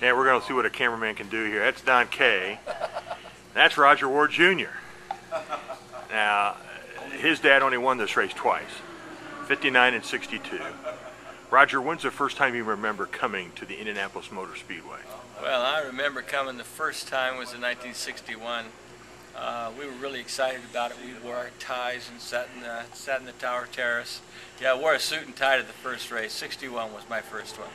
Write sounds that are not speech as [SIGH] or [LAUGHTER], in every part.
Yeah, we're going to see what a cameraman can do here. That's Don Kay. That's Rodger Ward Jr. Now, his dad only won this race twice, 59 and 62. Rodger, when's the first time you remember coming to the Indianapolis Motor Speedway? Well, I remember coming the first time was in 1961. Uh, we were really excited about it. We wore our ties and sat in the sat in the tower terrace. Yeah, I wore a suit and tie to the first race. 61 was my first one.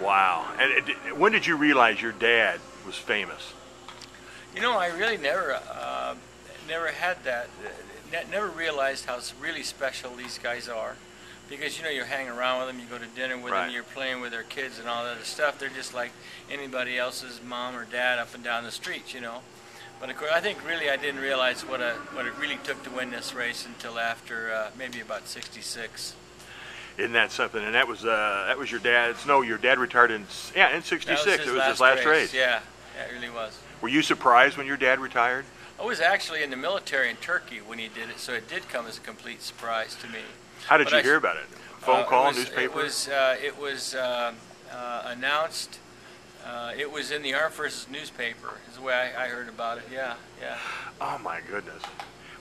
Wow. And it, when did you realize your dad was famous? You know, I really never uh, never had that. Never realized how really special these guys are. Because you know you're hanging around with them, you go to dinner with Right. them, you're playing with their kids and all that other stuff. They're just like anybody else's mom or dad up and down the street, you know. But of course, I think really I didn't realize what a what it really took to win this race until after uh, maybe about '66. Isn't that something? And that was uh, that was your dad's. No, your dad retired in yeah in '66. That was his it was his last race. Yeah, yeah, it really was. Were you surprised when your dad retired? I was actually in the military in Turkey when he did it, so it did come as a complete surprise to me. How did But you I- hear about it? Phone Uh, call, it was, newspaper. It was uh, it was uh, uh, announced. Uh, it was in the Armed Forces newspaper. Is the way I, I heard about it. Yeah, yeah. Oh my goodness.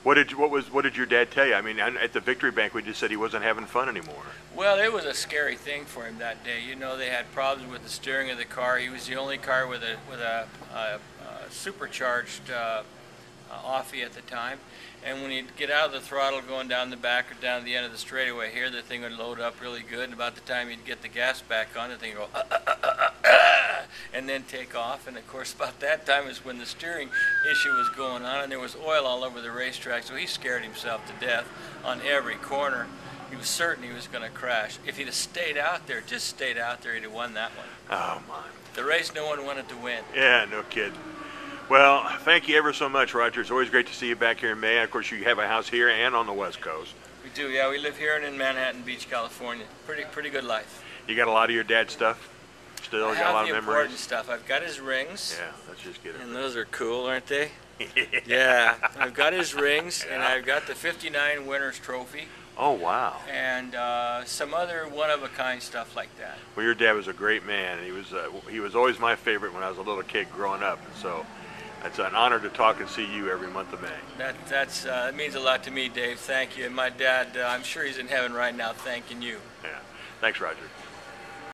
What did what was what did your dad tell you? I mean, at the victory banquet, just said he wasn't having fun anymore. Well, it was a scary thing for him that day. You know, they had problems with the steering of the car. He was the only car with a with a, a, a supercharged uh, uh, offie at the time. And when he'd get out of the throttle going down the back or down the end of the straightaway here, the thing would load up really good. And about the time he'd get the gas back on, the thing would go, "Uh, uh, uh," [LAUGHS] and then take off. And of course, about that time is when the steering issue was going on, and there was oil all over the racetrack. So he scared himself to death on every corner. He was certain he was going to crash. If he'd have stayed out there, just stayed out there, he'd have won that one. Oh my. The race no one wanted to win. Yeah, no kidding. Well, thank you ever so much, Rodger. It's always great to see you back here in May. Of course, you have a house here and on the West Coast. We do, yeah. We live here and in Manhattan Beach, California. Pretty, pretty good life. You got a lot of your dad's stuff. Still I got a lot of important memories. stuff. I've got his rings, Yeah, let's just get it. and those are cool, aren't they? [LAUGHS] Yeah. I've got his [LAUGHS] rings, and I've got the '59 Winners Trophy, Oh wow. and uh, some other one-of-a-kind stuff like that. Well, your dad was a great man. He was uh, he was always my favorite when I was a little kid growing up, and so it's an honor to talk and see you every month of May. That that's uh, that means a lot to me, Dave. Thank you. And my dad, uh, I'm sure he's in heaven right now, thanking you. Yeah. Thanks, Rodger.